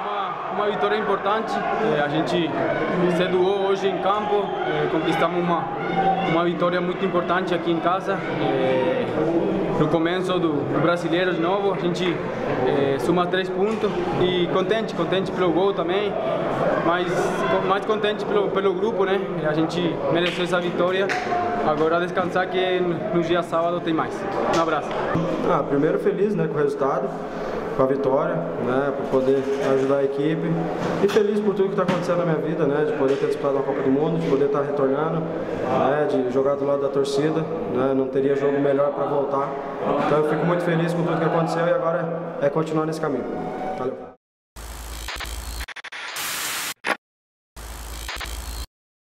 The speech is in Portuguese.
Uma, uma vitória importante, é, a gente se doou hoje em campo, é, conquistamos uma, uma vitória muito importante aqui em casa. É, no começo do, do, brasileiro de novo, a gente soma três pontos e contente, contente pelo gol também, mas mais contente pelo, pelo grupo, né? A gente mereceu essa vitória. Agora descansar que no dia sábado tem mais. Um abraço. Ah, primeiro feliz né, com o resultado com a vitória, né, por poder ajudar a equipe e feliz por tudo que está acontecendo na minha vida, né, de poder ter disputado a Copa do Mundo, de poder estar tá retornando, né, de jogar do lado da torcida, né, não teria jogo melhor para voltar. Então eu fico muito feliz com tudo que aconteceu e agora é continuar nesse caminho. Valeu.